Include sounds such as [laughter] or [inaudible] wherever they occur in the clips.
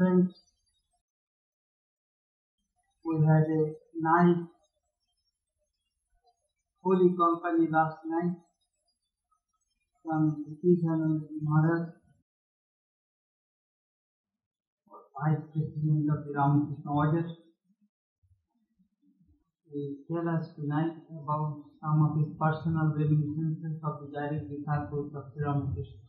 Friends, we had a nice holy company last night from Bhuteshananda Maharaj, Vice President of the Ramakrishna Order. He tell us tonight about some of his personal reminiscences of the direct disciples of Sri Ramakrishna.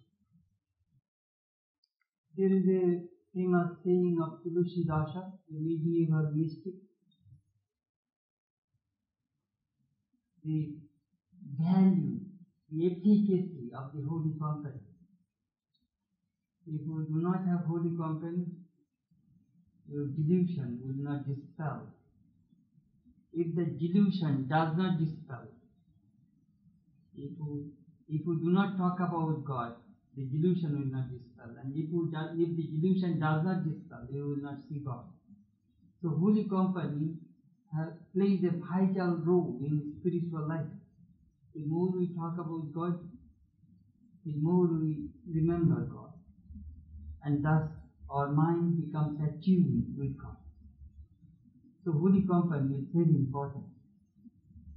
There is a famous saying of Tulushi Dasa, a medieval mystic. The value, the efficacy of the holy company. If you do not have holy company, your delusion will not dispel. If the delusion does not dispel, if you, if you do not talk about God, the delusion will not dispel. And if, the delusion does not dispel, you will not see God. So holy company plays a vital role in spiritual life. The more we talk about God, the more we remember God. And thus our mind becomes attuned with God. So holy company is very important.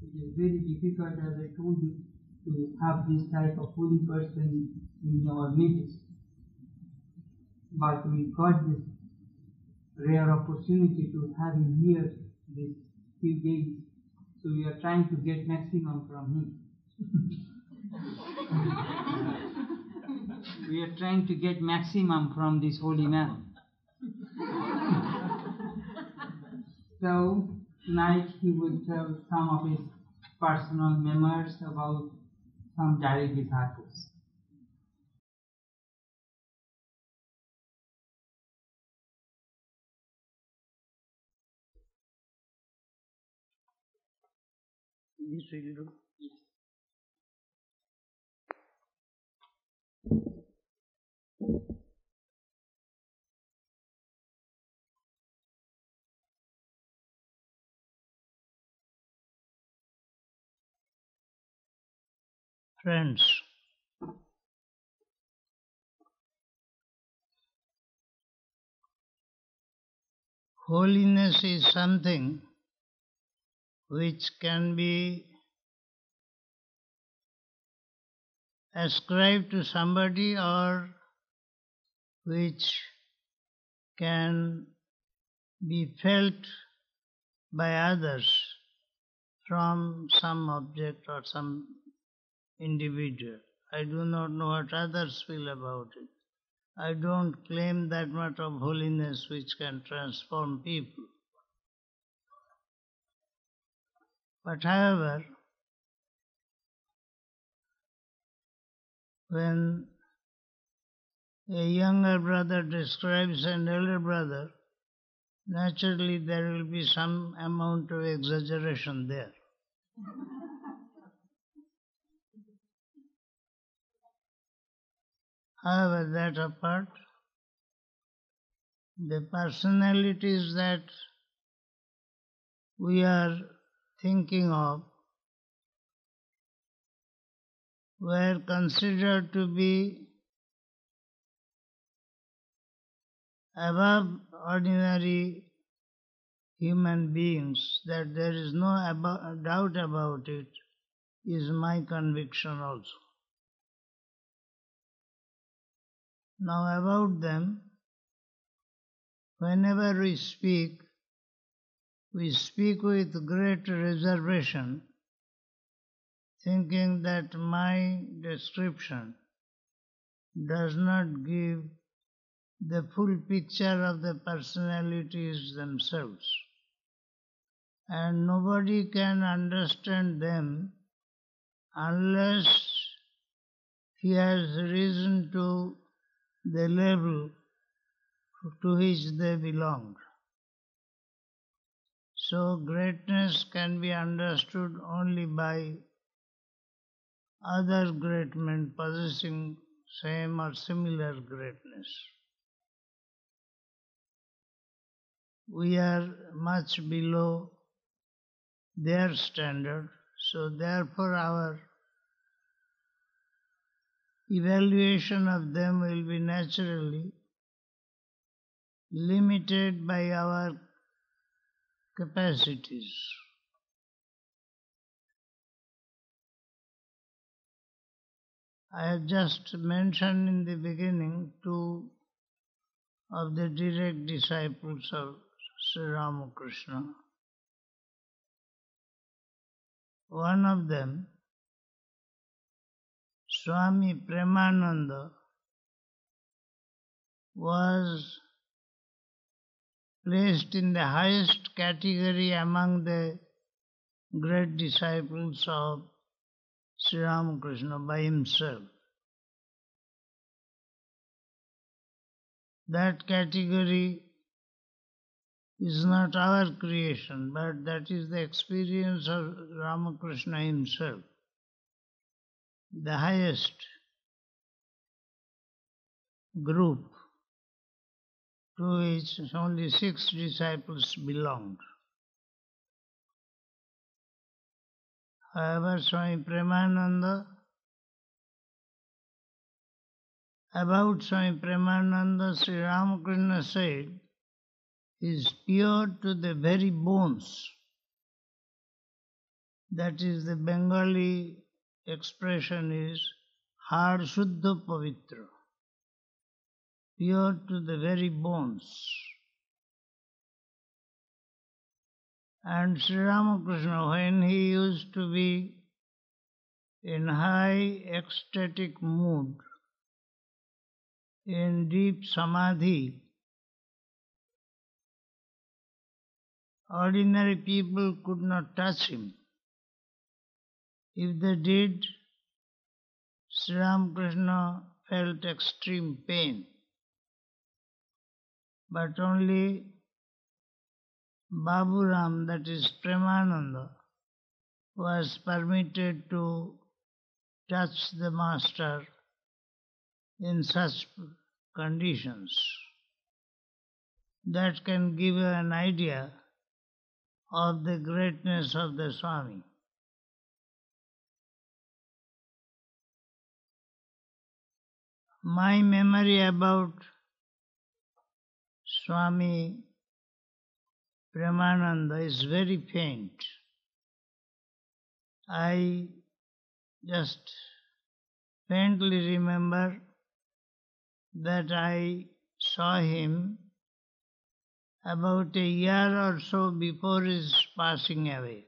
It is very difficult, as I told you, to have this type of holy person in our midst. But we got this rare opportunity to have him here these few days. So we are trying to get maximum from him. [laughs] we are trying to get maximum from this holy man. [laughs] so tonight he will tell some of his personal memoirs about some direct disciples. This will. Friends, holiness is something which can be ascribed to somebody or which can be felt by others from some object or some individual. I do not know what others feel about it. I don't claim that much of holiness which can transform people. But however, when a younger brother describes an elder brother, naturally there will be some amount of exaggeration there. However, that apart, the personalities that we are thinking of were considered to be above ordinary human beings, that there is no abo- doubt about it, is my conviction also. Now, about them, whenever we speak, we speak with great reservation, thinking that my description does not give the full picture of the personalities themselves. And nobody can understand them unless he has risen to the level to which they belong. So greatness can be understood only by other great men possessing same or similar greatness. We are much below their standard, so therefore our evaluation of them will be naturally limited by our capacities. I have just mentioned in the beginning two of the direct disciples of Sri Ramakrishna. One of them, Swami Premananda, was placed in the highest category among the great disciples of Sri Ramakrishna by himself. That category is not our creation, but that is the experience of Ramakrishna himself, the highest group to which only six disciples belonged. However, Swami Premananda, about Swami Premananda, Sri Ramakrishna said, is pure to the very bones. That is, the Bengali expression is Har Shuddha Pavitra, pure to the very bones. And Sri Ramakrishna, when he used to be in high ecstatic mood, in deep samadhi, ordinary people could not touch him. If they did, Sri Ramakrishna felt extreme pain. But only Baburam, that is Premananda, was permitted to touch the master in such conditions. That can give you an idea of the greatness of the Swami. My memory about Swami Premananda is very faint. I just faintly remember that I saw him about a year or so before his passing away.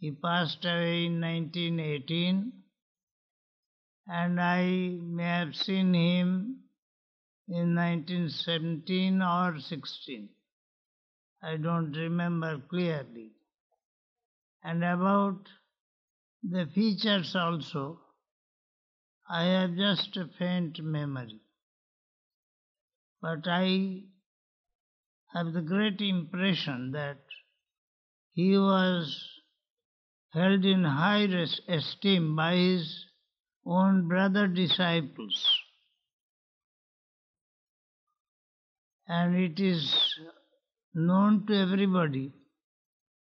He passed away in 1918 and I may have seen him in 1917 or 16. I don't remember clearly. And about the features also, I have just a faint memory. But I have the great impression that he was held in high esteem by his own brother disciples. And it is known to everybody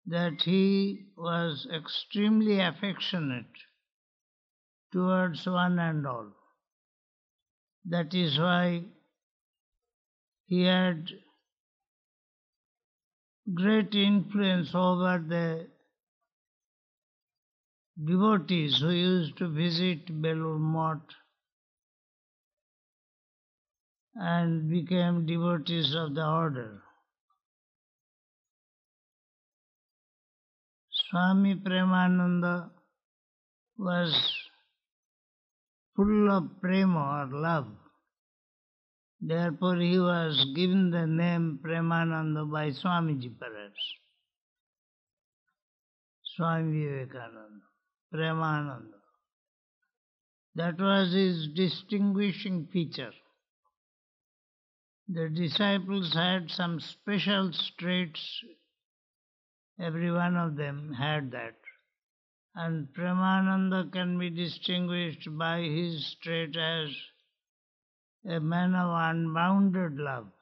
that he was extremely affectionate towards one and all. That is why he had great influence over the devotees who used to visit Belur Math and became devotees of the order. Swami Premananda was full of prema or love. Therefore, he was given the name Premananda by Swamiji perhaps. Swami Vivekananda, Premananda. That was his distinguishing feature. The disciples had some special traits, every one of them had that. And Premananda can be distinguished by his trait as a man of unbounded love,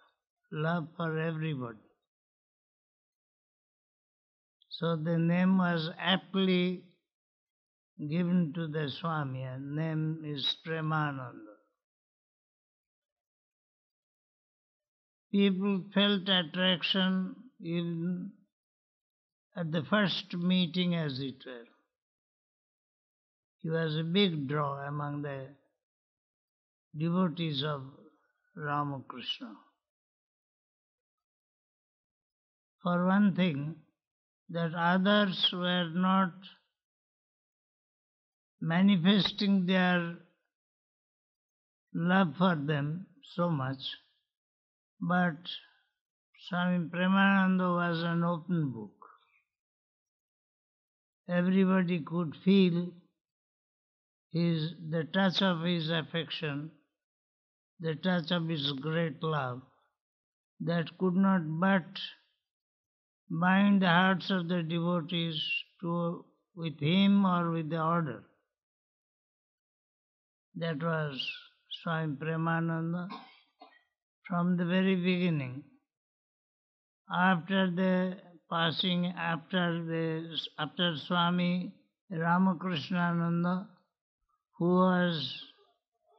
love for everybody. So the name was aptly given to the Swami, and name is Premananda. People felt attraction in at the first meeting as it were. He was a big draw among the devotees of Ramakrishna. For one thing, that others were not manifesting their love for them so much, but Swami Premananda was an open book. Everybody could feel his the touch of his affection, the touch of his great love, that could not but bind the hearts of the devotees to with him or with the order. That was Swami Premananda from the very beginning. After the passing, after the after Swami Ramakrishnananda, who was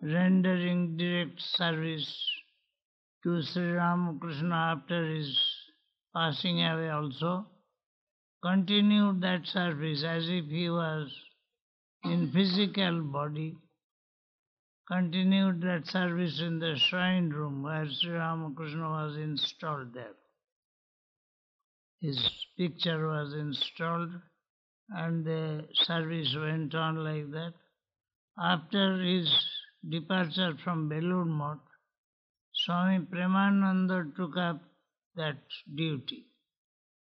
rendering direct service to Sri Ramakrishna after his passing away also, continued that service as if he was in physical body, continued that service in the shrine room where Sri Ramakrishna was installed there. His picture was installed and the service went on like that. After his departure from Belur Math, Swami Premananda took up that duty,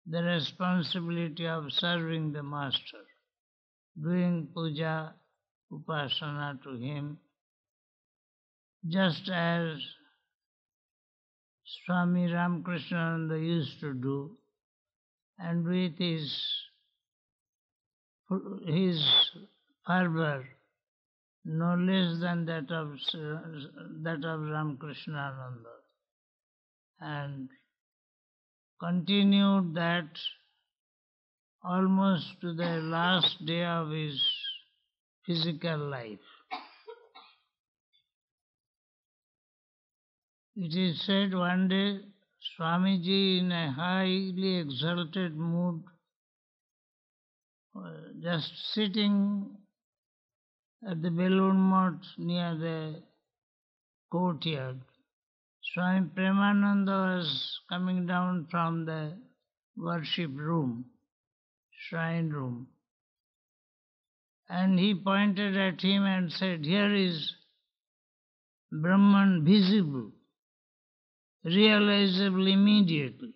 the responsibility of serving the Master, doing puja, upasana to him, just as Swami Ramakrishnananda used to do, and with his his fervor no less than that of that of Ramakrishnananda, and continued that almost to the last day of his physical life. It is said one day Swamiji, in a highly exalted mood, uh, just sitting at the Belur Math near the courtyard, Swami Premananda was coming down from the worship room, shrine room, and he pointed at him and said, Here is Brahman visible, realizable immediately.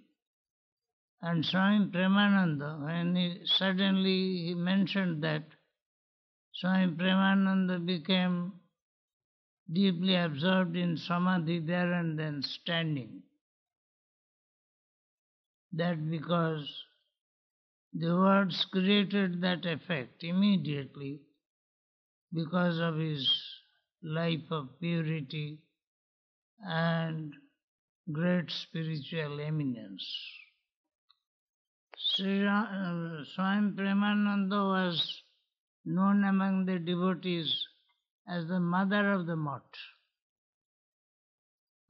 And Swami Premananda, when he suddenly he mentioned that, Swami Premananda became deeply absorbed in samadhi there and then standing. That because the words created that effect immediately because of his life of purity and great spiritual eminence. Sri uh, Swami Premananda was known among the devotees as the mother of the Math,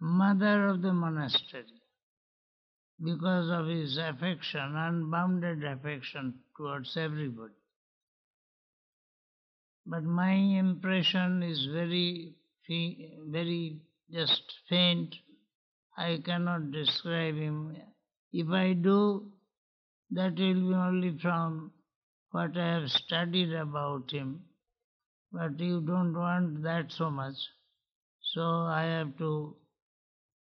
mother of the monastery, because of his affection, unbounded affection towards everybody. But my impression is very, very just faint. I cannot describe him. If I do, that will be only from what I have studied about him but you don't want that so much. So I have to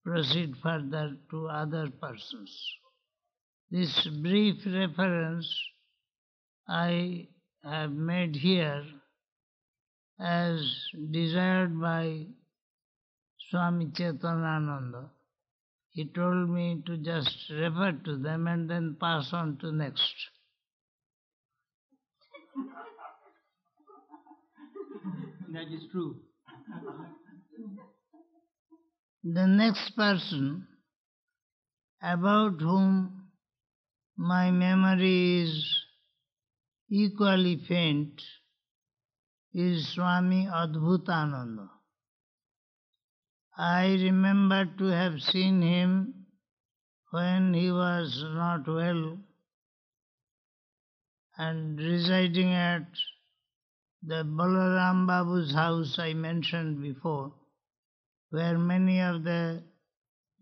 proceed further to other persons. This brief reference I have made here as desired by Swami Chetanananda. He told me to just refer to them and then pass on to next. that is true. The next person about whom my memory is equally faint is Swami Adbhutananda. I remember to have seen him when he was not well and residing at the Balaram Babu's house I mentioned before, where many of the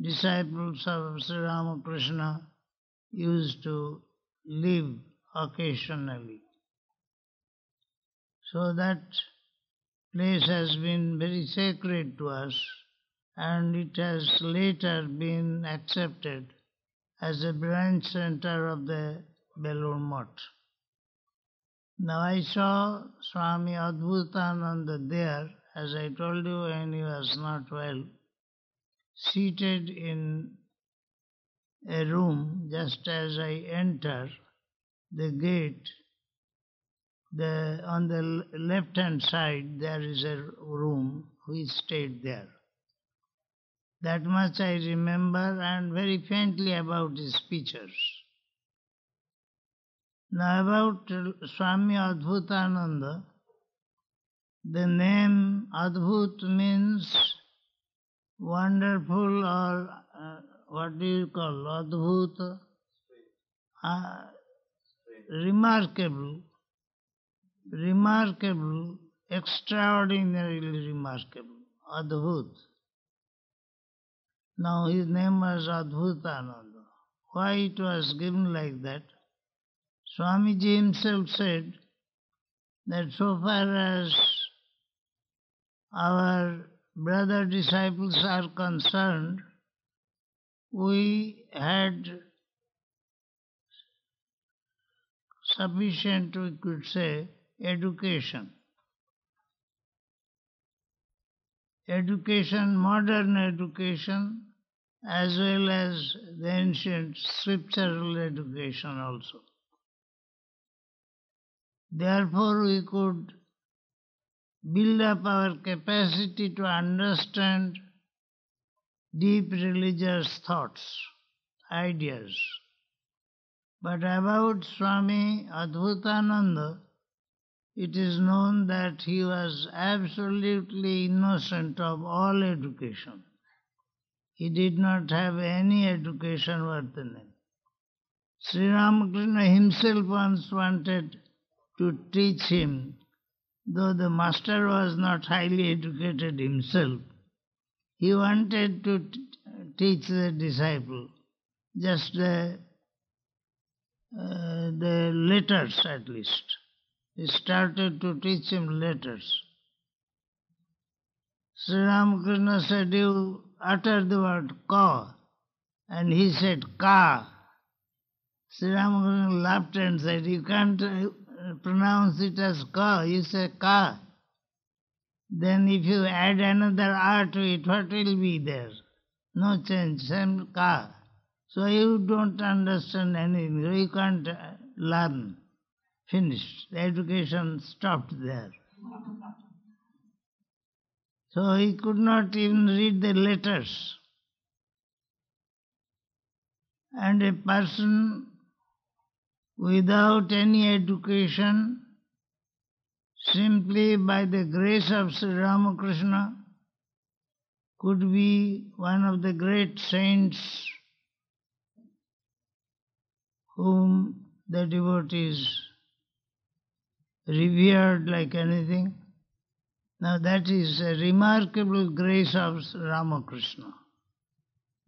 disciples of Sri Ramakrishna used to live occasionally. So that place has been very sacred to us and it has later been accepted as a branch center of the Belur Math. Now I saw Swami Adbhutananda there, as I told you when he was not well, seated in a room just as I enter the gate. The, on the left hand side there is a room. We stayed there. That much I remember and very faintly about his features. Now about Swami Adbhutananda, the name Adbhut means wonderful or uh, what do you call Adbhut? Uh, remarkable, remarkable, extraordinarily remarkable, Adbhut. Now his name was Adbhutananda. Why it was given like that? Swamiji himself said that so far as our brother disciples are concerned, we had sufficient, we could say, education. Education, modern education, as well as the ancient scriptural education also. Therefore, we could build up our capacity to understand deep religious thoughts, ideas. But about Swami Adbhutananda, it is known that he was absolutely innocent of all education. He did not have any education worth the name. Sri Ramakrishna himself once wanted to teach him, though the master was not highly educated himself. He wanted to t- teach the disciple just the, uh, the letters at least. He started to teach him letters. Sri Ramakrishna said, You utter the word ka, and he said ka. Sri Ramakrishna laughed and said, You can't uh, pronounce it as ka, you say ka. Then if you add another r to it, what will be there? No change, same ka. So you don't understand anything, you can't uh, learn. Finished. The education stopped there. So he could not even read the letters. And a person without any education, simply by the grace of Sri Ramakrishna, could be one of the great saints whom the devotees revered like anything. Now that is a remarkable grace of Ramakrishna.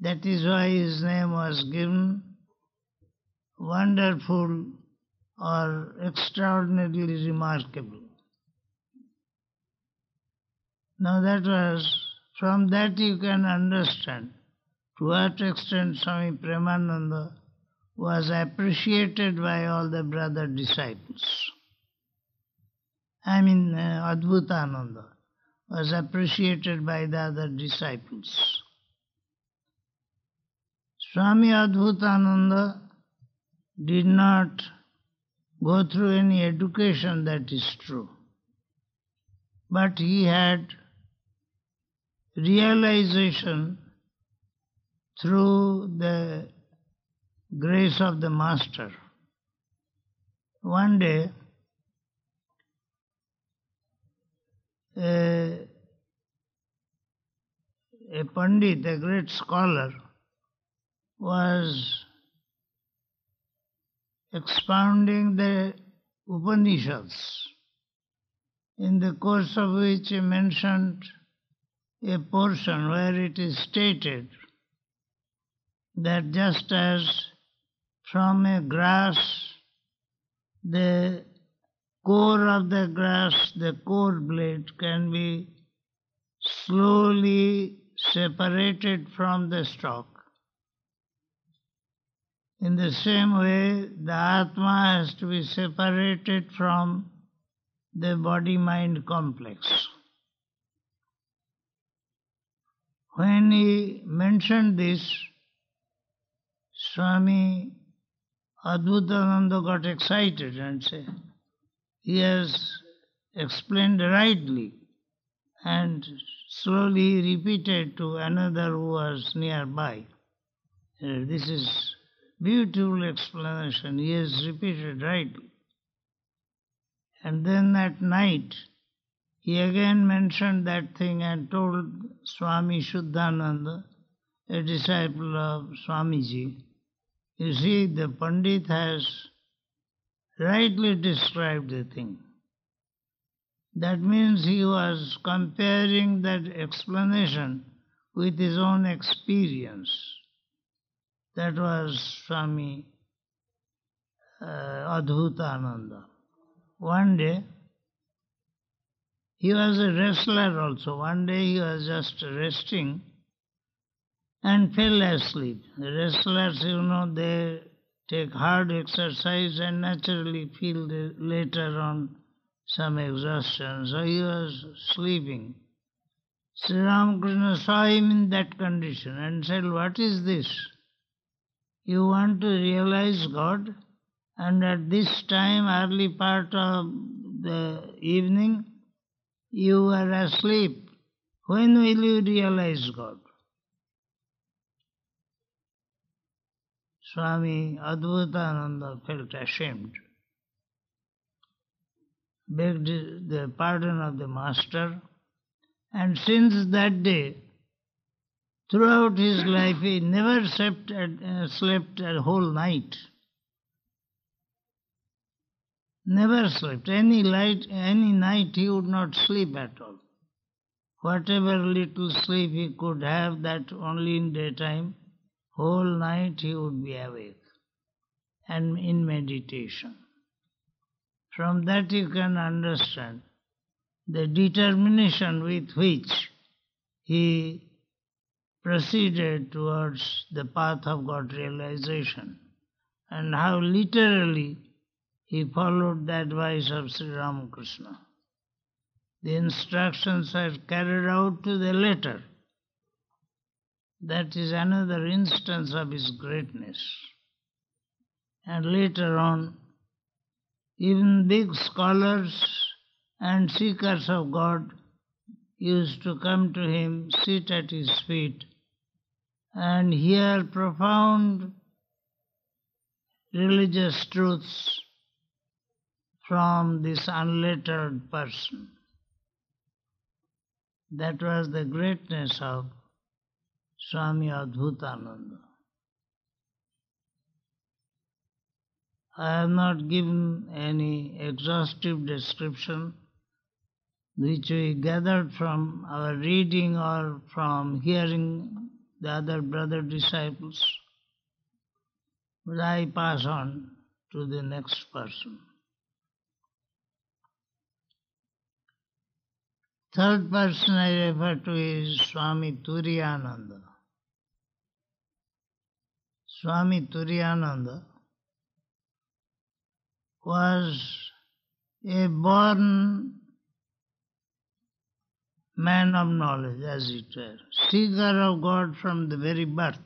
That is why his name was given wonderful or extraordinarily remarkable. Now that was, from that you can understand to what extent Swami Premananda was appreciated by all the brother disciples. I mean, uh, Adbhutananda was appreciated by the other disciples. Swami Adbhutananda did not go through any education, that is true. But he had realization through the grace of the Master. One day, a, Pandit, a great scholar, was expounding the Upanishads, in the course of which he mentioned a portion where it is stated that just as from a grass the core of the grass, the core blade can be slowly separated from the stalk. In the same way, the Atma has to be separated from the body mind complex. When he mentioned this, Swami Adbhutananda got excited and said, he has explained rightly and slowly repeated to another who was nearby. Uh, This is beautiful explanation. He has repeated rightly. And then at night, he again mentioned that thing and told Swami Shuddhananda, a disciple of Swamiji, you see, the Pandit has rightly described the thing. That means he was comparing that explanation with his own experience. That was Swami uh, Adbhutananda. One day, he was a wrestler also. One day he was just resting and fell asleep. The wrestlers, you know, they take hard exercise and naturally feel the, later on some exhaustion. So he was sleeping. Sri Ramakrishna saw him in that condition and said, What is this? You want to realize God, and at this time, early part of the evening, you are asleep. When will you realize God? Swami Adbhutananda felt ashamed, begged the pardon of the master, and since that day, throughout his life, he never slept, uh, slept a whole night. Never slept. Any light, any night he would not sleep at all. Whatever little sleep he could have, that only in daytime, whole night he would be awake and in meditation. From that you can understand the determination with which he proceeded towards the path of God realization and how literally he followed the advice of Sri Ramakrishna. The instructions are carried out to the letter. That is another instance of his greatness. And later on, even big scholars and seekers of God used to come to him, sit at his feet, and hear profound religious truths from this unlettered person. That was the greatness of Swami Adbhutananda. I have not given any exhaustive description which we gathered from our reading or from hearing the other brother disciples. But I pass on to the next person. Third person I refer to is Swami Turiyananda. Swami Turiyananda was a born man of knowledge, as it were, seeker of God from the very birth.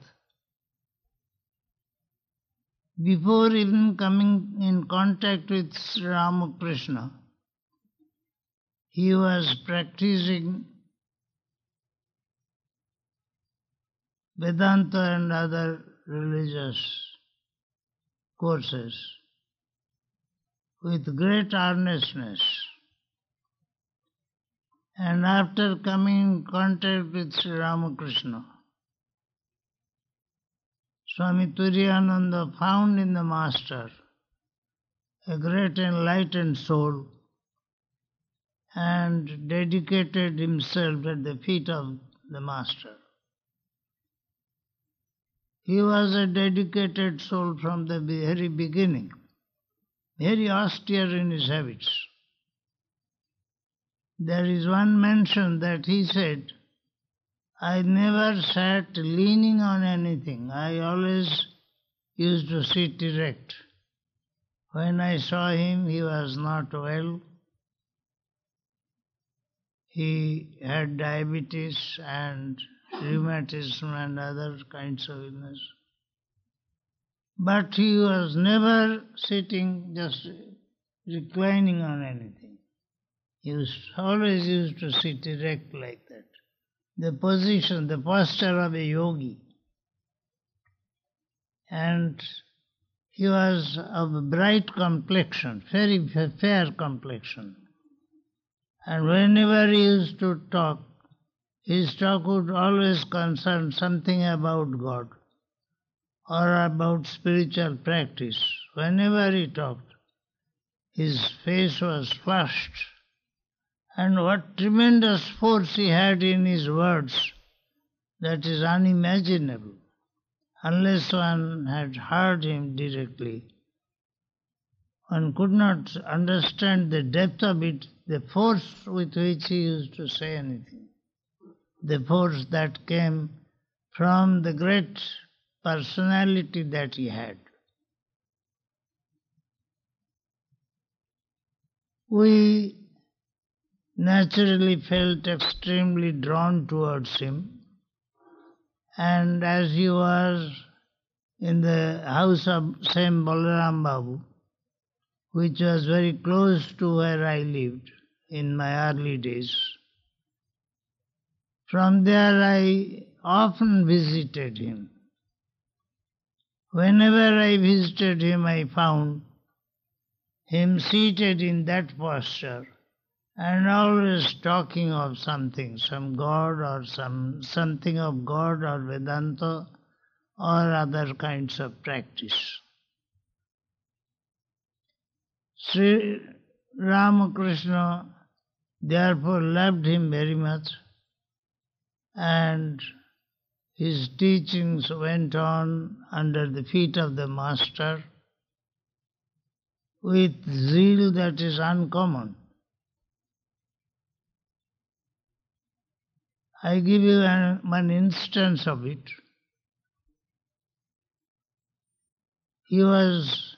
Before even coming in contact with Ramakrishna, he was practicing Vedanta and other religious courses with great earnestness. And after coming in contact with Sri Ramakrishna, Swami Turiyananda found in the Master a great enlightened soul and dedicated himself at the feet of the Master. He was a dedicated soul from the very beginning, very austere in his habits. There is one mention that he said, I never sat leaning on anything. I always used to sit erect. When I saw him, he was not well. He had diabetes and rheumatism and other kinds of illness. But he was never sitting just reclining on anything. He was always used to sit erect like that. The position, the posture of a yogi. And he was of a bright complexion, very fair complexion. And whenever he used to talk, his talk would always concern something about God or about spiritual practice. Whenever he talked, his face was flushed and what tremendous force he had in his words that is unimaginable unless one had heard him directly. One could not understand the depth of it, the force with which he used to say anything, the force that came from the great personality that he had. We naturally felt extremely drawn towards him. And as he was in the house of Sam Balaram Babu, which was very close to where I lived in my early days, from there I often visited him. Whenever I visited him, I found him seated in that posture and always talking of something, some God or some something of God or Vedanta or other kinds of practice. Sri Ramakrishna therefore loved him very much and his teachings went on under the feet of the Master with zeal that is uncommon. I give you an, one instance of it. He was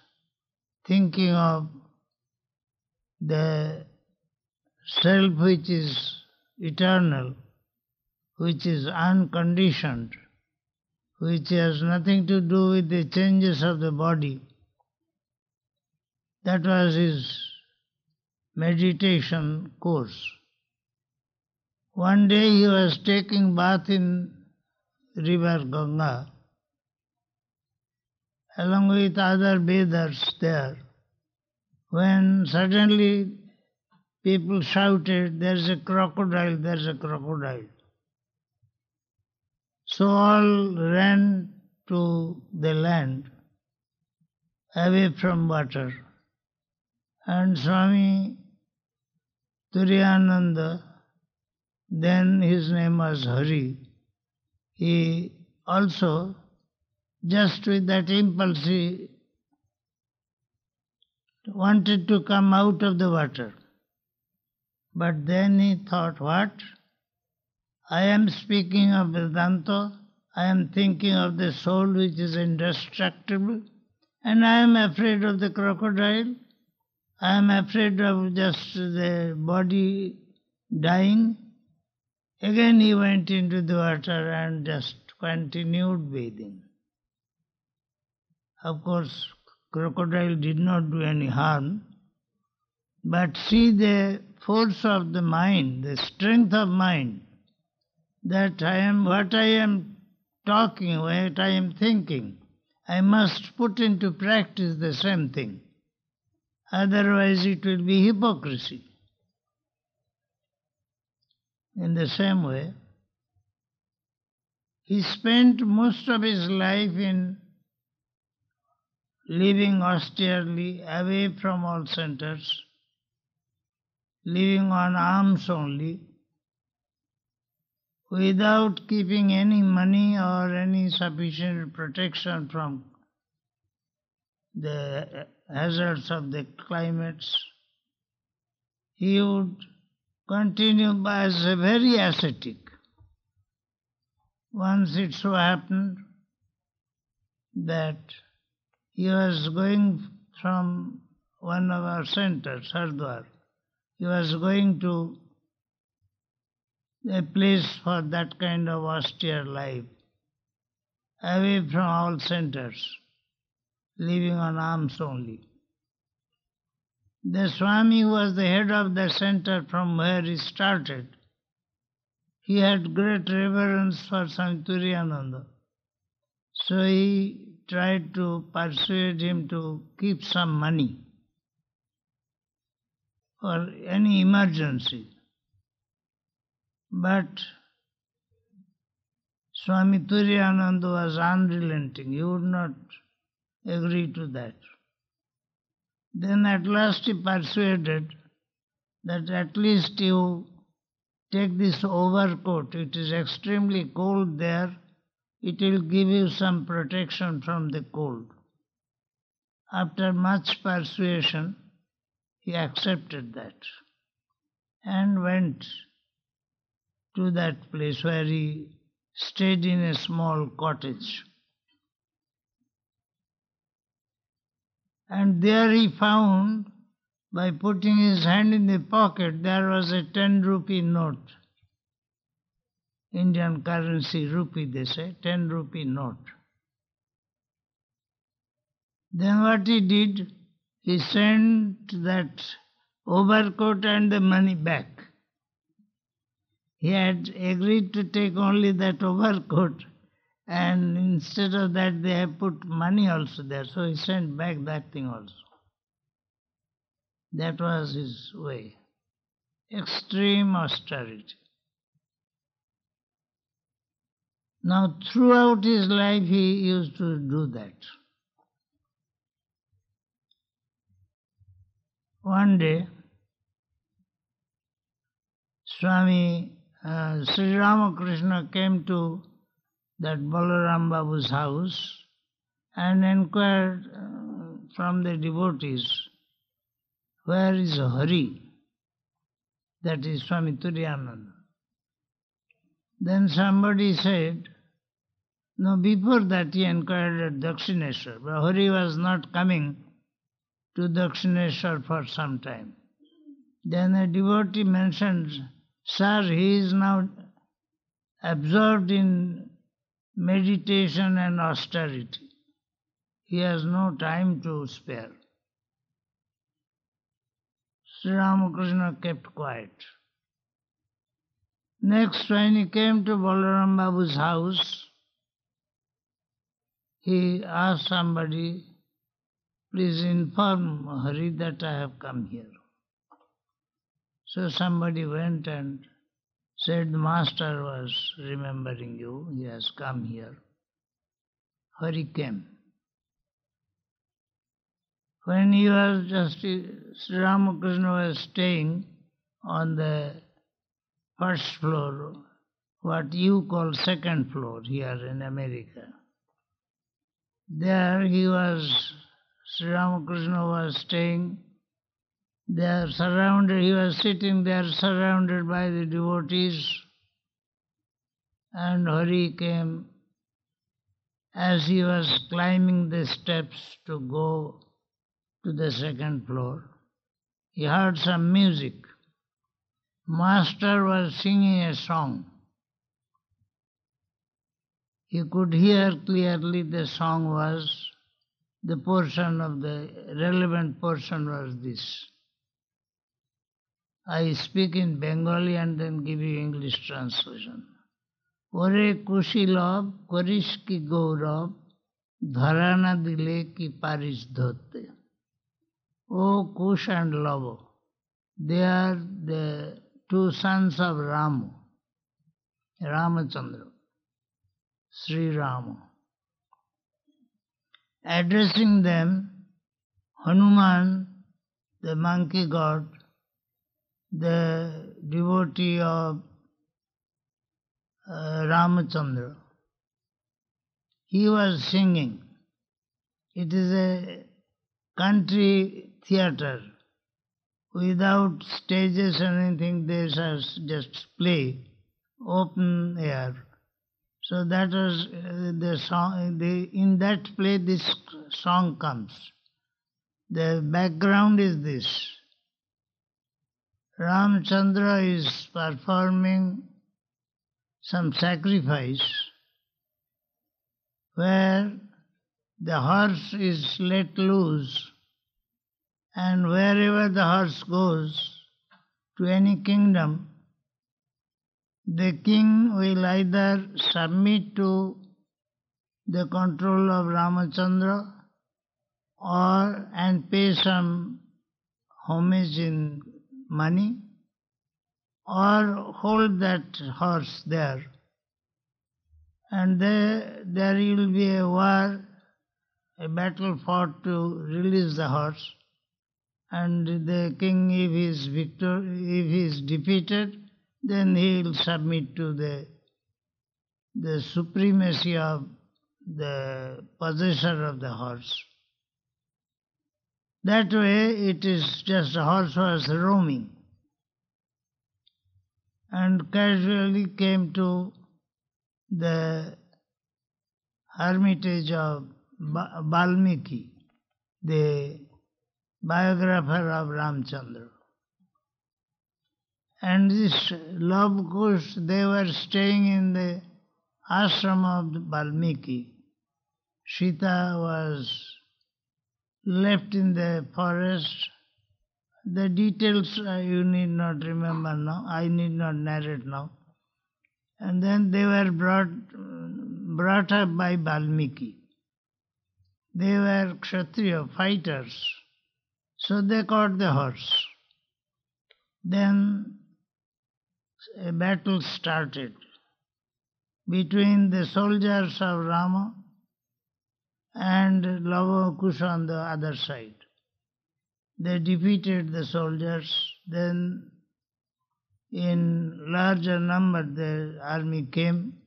thinking of the self which is eternal, which is unconditioned, which has nothing to do with the changes of the body. That was his meditation course. One day he was taking bath in river Ganga along with other bathers there when suddenly people shouted, There's a crocodile, there's a crocodile. So all ran to the land away from water. And Swami Turiyananda then his name was Hari. He also, just with that impulse, he wanted to come out of the water. But then he thought, what? I am speaking of Vedanta, I am thinking of the soul which is indestructible, and I am afraid of the crocodile, I am afraid of just the body dying. Again he went into the water and just continued bathing. Of course, crocodile did not do any harm, but see the force of the mind, the strength of mind, that I am what I am talking, what I am thinking, I must put into practice the same thing. Otherwise, it will be hypocrisy. In the same way, he spent most of his life in living austerely, away from all centers, living on alms only, without keeping any money or any sufficient protection from the hazards of the climates, he would continue as a very ascetic. Once it so happened that he was going from one of our centers, Hardwar. He was going to a place for that kind of austere life, away from all centers, living on alms only. The Swami was the head of the center from where he started. He had great reverence for Swami Turiyananda. So he tried to persuade him to keep some money for any emergency. But Swami Turiyananda was unrelenting. He would not agree to that. Then at last he persuaded that at least you take this overcoat. It is extremely cold there. It will give you some protection from the cold. After much persuasion, he accepted that and went to that place where he stayed in a small cottage. And there he found, by putting his hand in the pocket, there was a 10 rupee note. Indian currency, rupee, they say, 10 rupee note. Then what he did, he sent that overcoat and the money back. He had agreed to take only that overcoat, and instead of that, they have put money also there, so he sent back that thing also. That was his way. Extreme austerity. Now, throughout his life, he used to do that. One day, Swami uh, Sri Ramakrishna came to that Balaram Babu's house and inquired uh, from the devotees, where is Hari? That is Swami Turiyananda. Then somebody said, no, before that he inquired at Dakshineshwar, but Hari was not coming to Dakshineshwar for some time. Then a devotee mentioned, Sir, he is now absorbed in meditation and austerity. He has no time to spare. Sri Ramakrishna kept quiet. Next, when he came to Balaram Babu's house, he asked somebody, Please inform Hari that I have come here. So somebody went and said, The master was remembering you, he has come here. Hari came. When he was just, Sri Ramakrishna was staying on the first floor, what you call second floor here in America. There he was, Sri Ramakrishna was staying there surrounded, he was sitting there surrounded by the devotees, and Hari came as he was climbing the steps to go to the second floor. He heard some music. Master was singing a song. He could hear clearly the song was, the portion of the relevant portion was this. I speak in Bengali and then give you English translation. ওরে কুশীলব করিস কি গৌরব ধরা না দিলে কি পারিস ধরতে ও কুশ and লব they are the two sons of Rama, Ramachandra, Sri Rama. addressing them, Hanuman, the monkey god, the devotee of uh, Ramachandra, he was singing. It is a country theater without stages or anything, they just play open air. So that was uh, the song. The, in that play, this song comes. The background is this. Ramchandra is performing some sacrifice where the horse is let loose and wherever the horse goes to any kingdom, the king will either submit to the control of Ramachandra or and pay some homage in money or hold that horse there and there, there will be a war, a battle fought to release the horse and the king if he is victor if he is defeated then he will submit to the the supremacy of the possessor of the horse. That way it is just a horse was roaming and casually came to the hermitage of Balmiki, the biographer of Ramchandra. And this Lav Kush, they were staying in the ashram of Balmiki. Sita was left in the forest. The details uh, you need not remember now. I need not narrate now. And then they were brought, brought up by Balmiki. They were Kshatriya fighters. So they caught the horse. Then a battle started between the soldiers of Rama and Lava Kusha on the other side. They defeated the soldiers, then in larger number the army came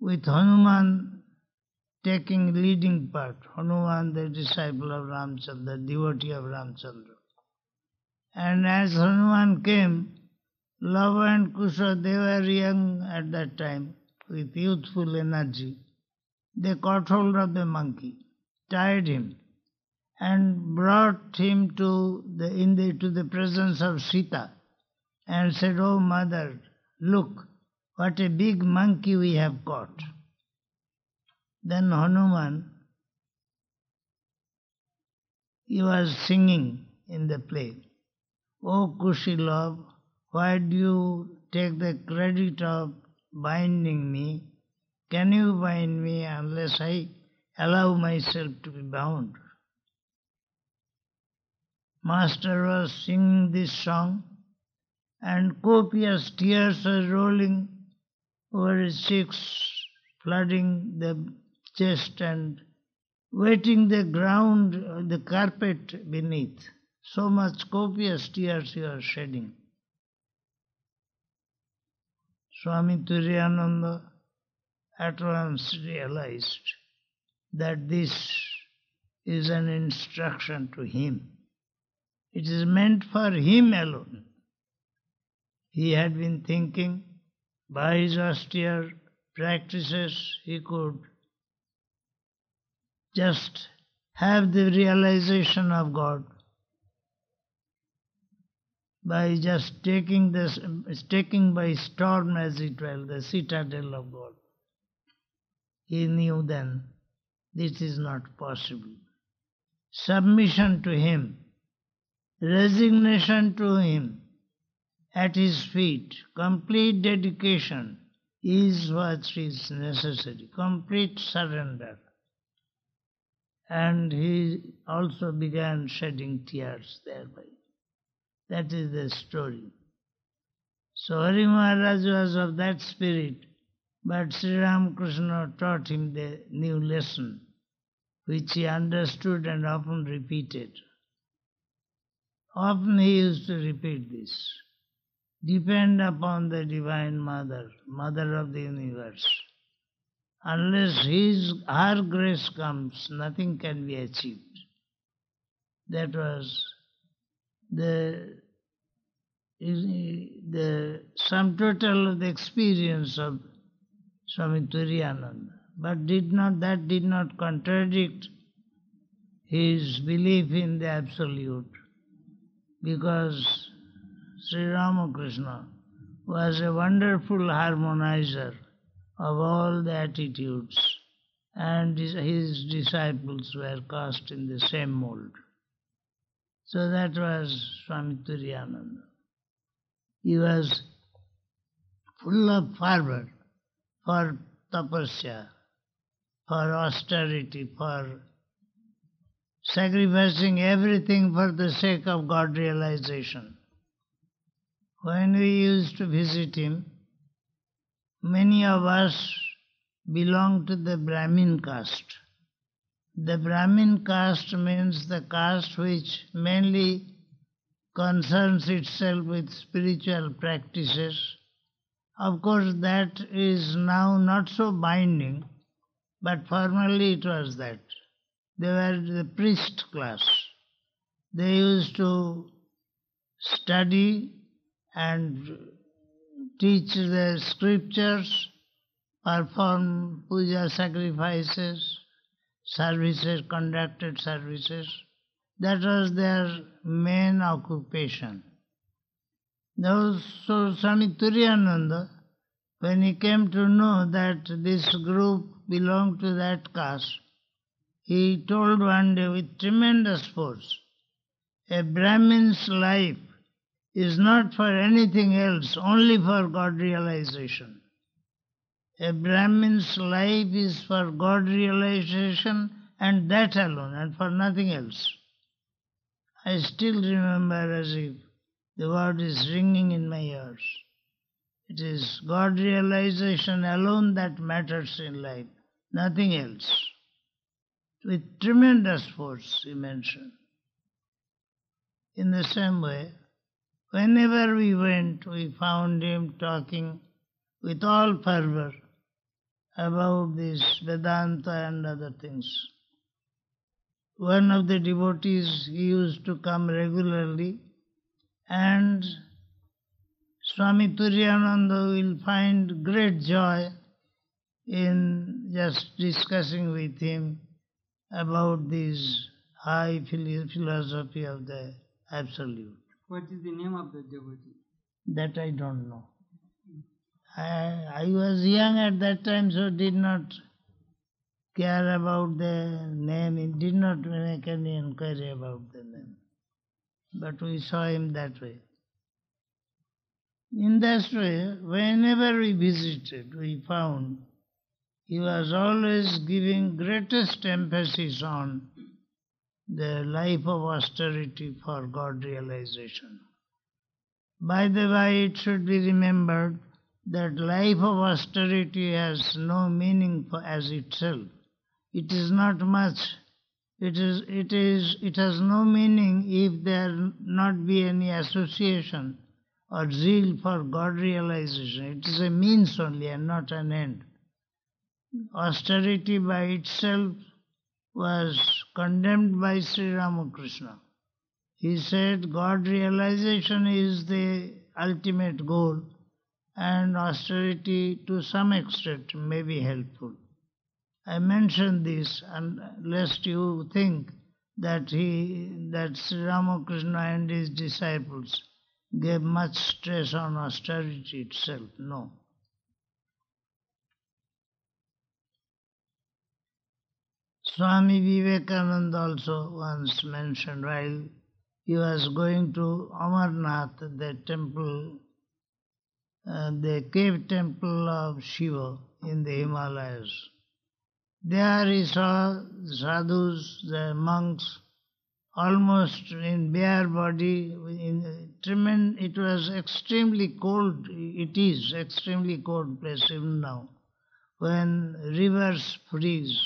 with Hanuman taking leading part. Hanuman, the disciple of Ramchandra, devotee of Ramchandra. And as Hanuman came, Lava and Kusha, they were young at that time with youthful energy. They caught hold of the monkey, tied him, and brought him to the, in the, to the presence of Sita and said, Oh mother, look, what a big monkey we have caught. Then Hanuman, he was singing in the play, Oh Kushilav, why do you take the credit of binding me? Can you bind me unless I allow myself to be bound? Master was singing this song, and copious tears were rolling over his cheeks, flooding the chest and wetting the ground, the carpet beneath. So much copious tears he was shedding. Swami Turiyananda at once realized that this is an instruction to him. It is meant for him alone. He had been thinking by his austere practices he could just have the realization of God by just taking this, taking by storm, as it were, the citadel of God. He knew then this is not possible. Submission to Him, resignation to Him, at His feet, complete dedication is what is necessary, complete surrender. And he also began shedding tears thereby. That is the story. So Hari Maharaj was of that spirit, but Sri Ramakrishna taught him the new lesson. which he understood and often repeated. Often he used to repeat this. Depend upon the Divine Mother, Mother of the universe. Unless his, her grace comes, nothing can be achieved. That was the, the sum total of the experience of Swami Turiyananda. But did not, that did not contradict his belief in the Absolute because Sri Ramakrishna was a wonderful harmonizer of all the attitudes and his disciples were cast in the same mold. So that was Swami Turiyananda. He was full of fervor for tapasya, for austerity, for sacrificing everything for the sake of God realization. When we used to visit him, many of us belong to the Brahmin caste. The Brahmin caste means the caste which mainly concerns itself with spiritual practices. Of course, that is now not so binding, but formerly it was that. They were the priest class. They used to study and teach the scriptures, perform puja sacrifices, services, conducted services. That was their main occupation. Those, so Swami Turiyananda, when he came to know that this group belonged to that caste, he told one day with tremendous force, a Brahmin's life is not for anything else, only for God realization. A Brahmin's life is for God realization and that alone, and for nothing else. I still remember as if the word is ringing in my ears. It is God realization alone that matters in life, nothing else with tremendous force, he mentioned. In the same way, whenever we went, we found him talking with all fervor about this Vedanta and other things. One of the devotees he used to come regularly, and Swami Turiyananda will find great joy in just discussing with him about this high philosophy of the Absolute. What is the name of the devotee? That I don't know. I, I was young at that time, so did not care about the name. It did not make any inquiry about the name. But we saw him that way. In that way, whenever we visited, we found he was always giving greatest emphasis on the life of austerity for God realization. By the way, it should be remembered that life of austerity has no meaning as itself. It is not much. It is, it is, it has no meaning if there not be any association or zeal for God realization. It is a means only and not an end austerity by itself was condemned by Sri Ramakrishna. He said God realization is the ultimate goal and austerity to some extent may be helpful. I mention this and lest you think that he that Sri Ramakrishna and his disciples gave much stress on austerity itself. No. Swami Vivekananda also once mentioned while he was going to Amarnath, the temple, uh, the cave temple of Shiva in the Himalayas. There he saw sadhus, the monks, almost in bare body. In tremendous, it was extremely cold. It is extremely cold place even now, when rivers freeze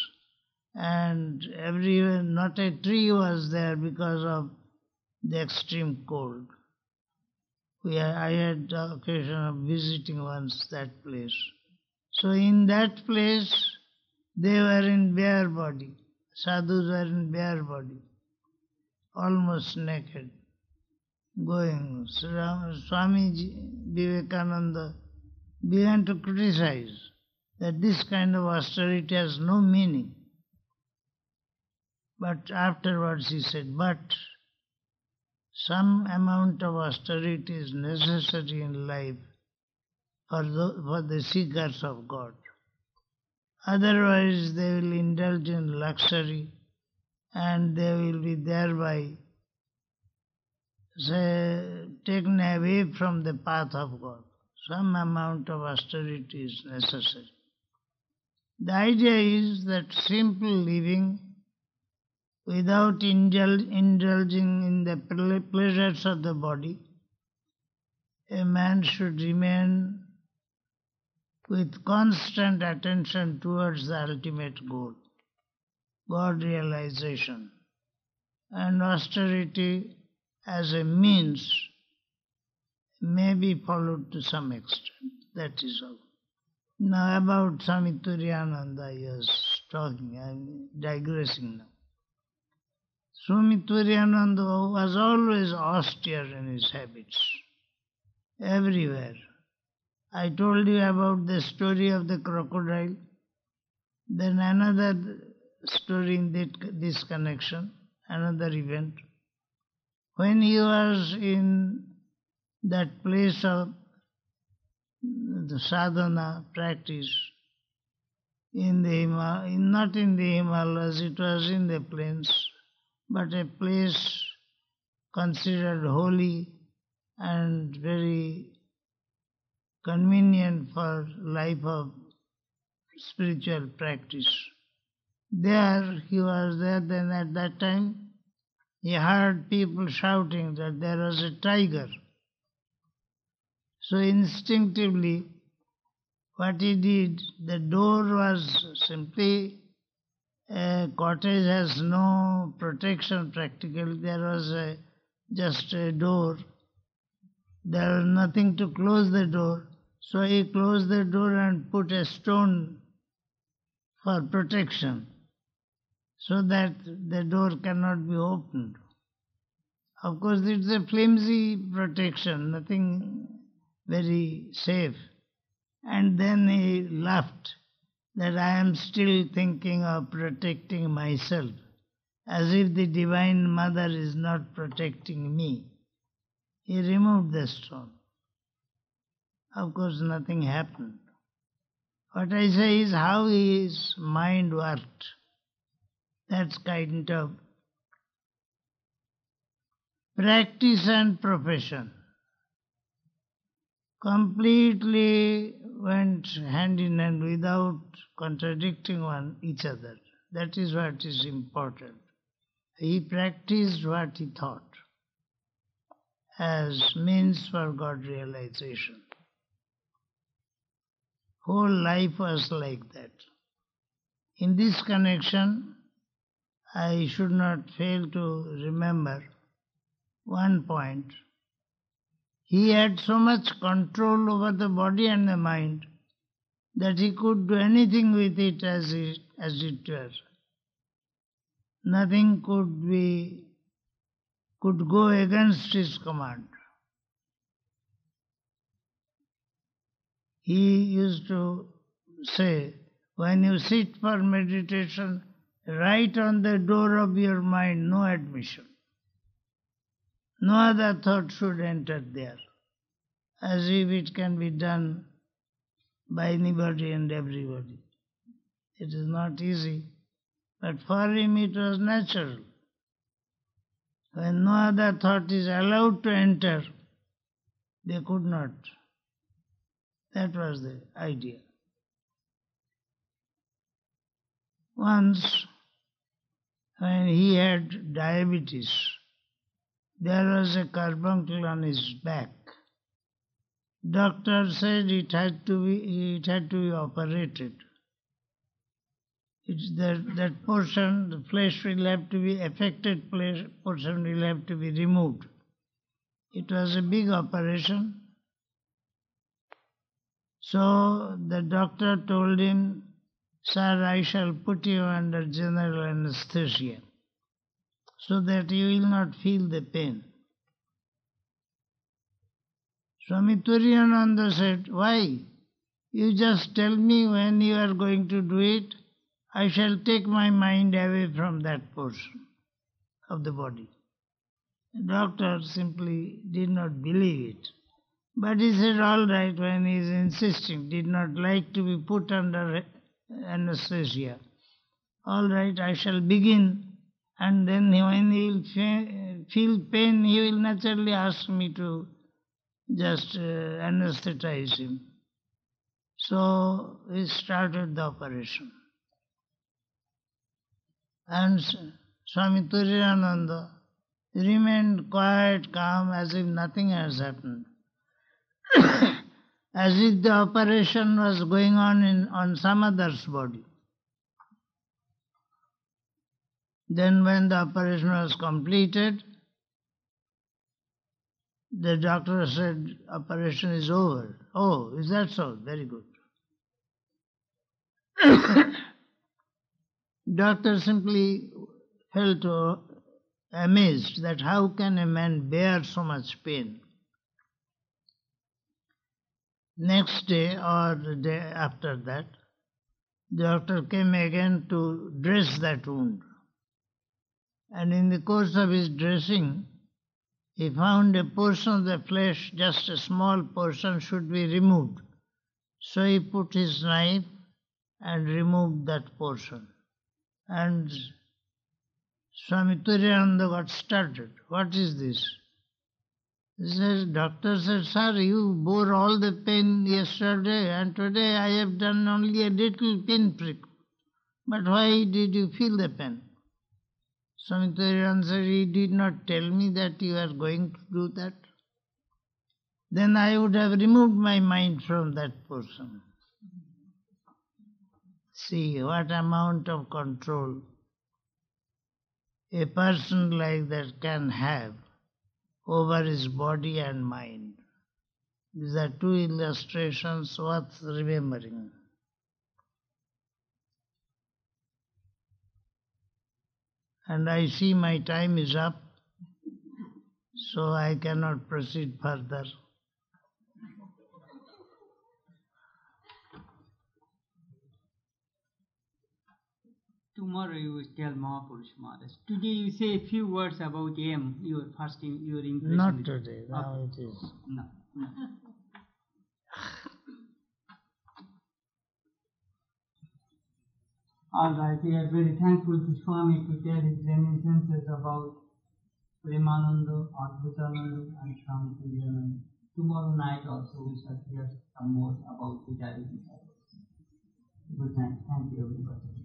and everywhere not a tree was there because of the extreme cold. We, I had the occasion of visiting once that place. So in that place, they were in bare body. Sadhus were in bare body, almost naked, going. Swami Vivekananda began to criticize that this kind of austerity has no meaning. But afterwards he said, but some amount of austerity is necessary in life for the, for the seekers of God. Otherwise, they will indulge in luxury and they will be thereby say, taken away from the path of God. Some amount of austerity is necessary. The idea is that simple living without indul- indulging in the ple- pleasures of the body, a man should remain with constant attention towards the ultimate goal, God realization, and austerity as a means may be followed to some extent. That is all. Now about Swami Turiyananda I was talking, I am digressing now. Swami Turiyananda was always austere in his habits, everywhere. I told you about the story of the crocodile. Then another story in this connection, another event. When he was in that place of the sadhana practice in the Himal- not in the Himalayas, it was in the plains, but a place considered holy and very convenient for life of spiritual practice. There he was there, then at that time he heard people shouting that there was a tiger. So instinctively, what he did, the door was simply a cottage has no protection practically. There was a, just a door. There was nothing to close the door. So he closed the door and put a stone for protection so that the door cannot be opened. Of course, it's a flimsy protection, nothing very safe. And then he laughed that I am still thinking of protecting myself, as if the Divine Mother is not protecting me. He removed the stone. Of course, nothing happened. What I say is how his mind worked. That's kind of practice and profession completely went hand in hand without contradicting one each other. That is what is important. He practiced what he thought as means for God realization. Whole life was like that. In this connection, I should not fail to remember one point. He had so much control over the body and the mind that he could do anything with it as it, as it were. Nothing could be could go against his command. He used to say, when you sit for meditation, write on the door of your mind, no admission. No other thought should enter there, as if it can be done by anybody and everybody. It is not easy, but for him it was natural. When no other thought is allowed to enter, they could not. That was the idea. Once, when he had diabetes, there was a carbuncle on his back. Doctor said it had to be it had to be operated. It's that, that portion, the flesh will have to be affected flesh portion will have to be removed. It was a big operation. So the doctor told him, Sir, I shall put you under general anesthesia so that you will not feel the pain. Swami Turiyananda said, Why? You just tell me when you are going to do it. I shall take my mind away from that portion of the body. The doctor simply did not believe it. But he said, All right, when he is insisting, did not like to be put under anesthesia. All right, I shall begin. And then when he will feel pain, he will naturally ask me to just uh, anesthetize him. So we started the operation. And Swami Turiyananda remained quiet, calm, as if nothing has happened. [coughs] as if the operation was going on in, on some other's body. Then, when the operation was completed, the doctor said, Operation is over. Oh, is that so? Very good. [coughs] doctor simply felt uh, amazed that how can a man bear so much pain? Next day or the day after that, the doctor came again to dress that wound. And in the course of his dressing, he found a portion of the flesh, just a small portion, should be removed. So he put his knife and removed that portion. And Swami Turiyananda got started. What is this? Says, Doctor said, Sir, you bore all the pain yesterday, and today I have done only a little pin prick. But why did you feel the pain? Swami Turiyananda said, He did not tell me that you are going to do that. Then I would have removed my mind from that person. See what amount of control a person like that can have over his body and mind. These are two illustrations worth remembering. And I see my time is up, so I cannot proceed further. Tomorrow you will tell Mahapurush Maharaj. Today you say a few words about M, your first your impression. Not today, now Okay. it is. No, no. All right, we are very thankful to Swami to tell his reminiscences about Premananda, Adbhutananda, and Swami Turiyananda. Tomorrow night also we shall hear some more about the diabetes. Good night. Thank you everybody.